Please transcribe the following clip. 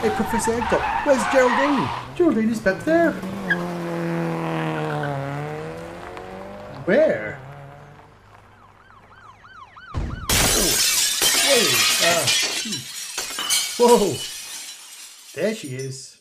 Hey, Professor Edgar, where's Geraldine? Geraldine is back there. Where? Whoa. uh. Ah, hmm. Whoa. There she is.